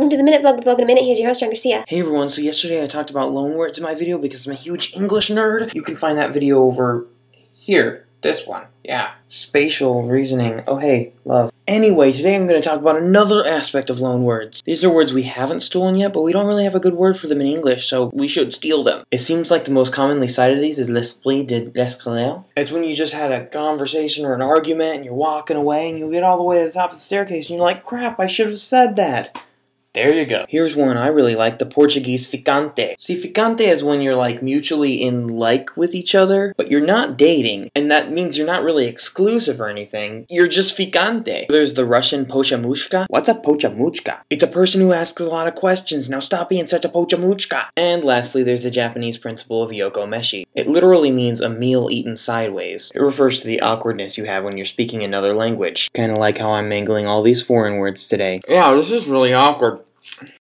Welcome to the Minute Vlog, the vlog in a minute. Here's your host, John Garcia. Hey everyone, so yesterday I talked about loanwords in my video because I'm a huge English nerd. You can find that video over here. This one. Yeah. Spatial reasoning. Oh hey, love. Anyway, today I'm going to talk about another aspect of loanwords. These are words we haven't stolen yet, but we don't really have a good word for them in English, so we should steal them. It seems like the most commonly cited of these is l'esprit de l'escalier. It's when you just had a conversation or an argument and you're walking away and you get all the way to the top of the staircase and you're like, crap, I should have said that. There you go. Here's one I really like, the Portuguese ficante. See, ficante is when you're like mutually in like with each other, but you're not dating, and that means you're not really exclusive or anything. You're just ficante. There's the Russian pochemuchka. What's a pochemuchka? It's a person who asks a lot of questions. Now stop being such a pochemuchka. And lastly, there's the Japanese principle of yoko meshi. It literally means a meal eaten sideways. It refers to the awkwardness you have when you're speaking another language. Kinda like how I'm mangling all these foreign words today. Yeah, this is really awkward.